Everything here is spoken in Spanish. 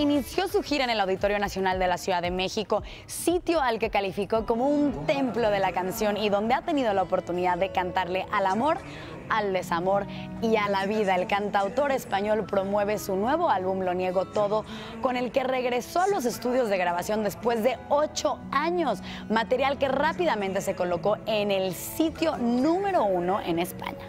inició su gira en el Auditorio Nacional de la Ciudad de México, sitio al que calificó como un templo de la canción y donde ha tenido la oportunidad de cantarle al amor, al desamor y a la vida. El cantautor español promueve su nuevo álbum Lo Niego Todo, con el que regresó a los estudios de grabación después de ocho años, material que rápidamente se colocó en el sitio número uno en España.